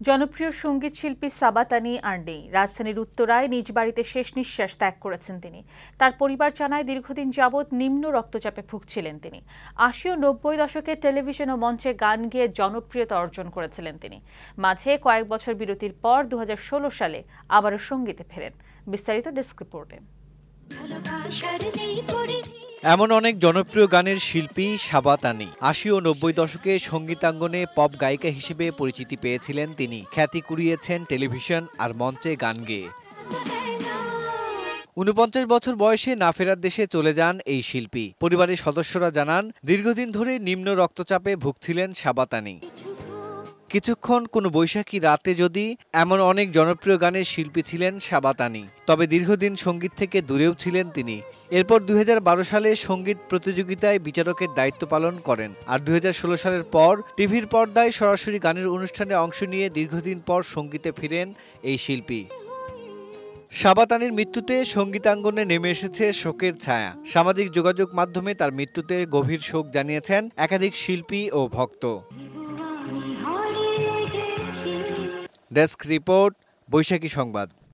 জনপ্রিয় সংগীত শিল্পী সাবাতানি আর নেই রাজধানীর উত্তরায় নিজ বাড়িতে শেষ নিঃশ্বাস ত্যাগ করেছেন তিনি। তার পরিবার জানায়, দীর্ঘদিন যাবৎ নিম্ন রক্তচাপে ভুগছিলেন তিনি। আশি ও নব্বই দশকে টেলিভিশন ও মঞ্চে গান গেয়ে জনপ্রিয়তা অর্জন করেছিলেন তিনি। মাঝে কয়েক বছর বিরতির পর দু হাজার ষোলো সালে আবারও সঙ্গীতে ফেরেন। বিস্তারিত ডেস্ক রিপোর্টে। এমন অনেক জনপ্রিয় গানের শিল্পী সাবাতানি। আশি ও নব্বই দশকে সঙ্গীতাঙ্গনে পপ গায়িকা হিসেবে পরিচিতি পেয়েছিলেন তিনি। খ্যাতি কুড়িয়েছেন টেলিভিশন আর মঞ্চে গান গেয়ে। উনপঞ্চাশ বছর বয়সে না ফেরার দেশে চলে যান এই শিল্পী। পরিবারের সদস্যরা জানান, দীর্ঘদিন ধরে নিম্ন রক্তচাপে ভুগছিলেন সাবাতানি। কিছুক্ষণ কোনো বৈশাখী রাতে যদি এমন অনেক জনপ্রিয় গানের শিল্পী ছিলেন সাবাতানি, তবে দীর্ঘদিন সংগীত থেকে দূরেও ছিলেন তিনি। এরপর দুই হাজার বারো সালে সংগীত প্রতিযোগিতায় বিচারকের দায়িত্ব পালন করেন আর দুই হাজার ষোলো সালের পর টিভির পর্দায় সরাসরি গানের অনুষ্ঠানে অংশ নিয়ে দীর্ঘদিন পর সঙ্গীতে ফিরেন এই শিল্পী। সাবাতানির মৃত্যুতে সঙ্গীতাঙ্গনে নেমে এসেছে শোকের ছায়া। সামাজিক যোগাযোগ মাধ্যমে তার মৃত্যুতে গভীর শোক জানিয়েছেন একাধিক শিল্পী ও ভক্ত। ডেস্ক রিপোর্ট বৈশাখী সংবাদ।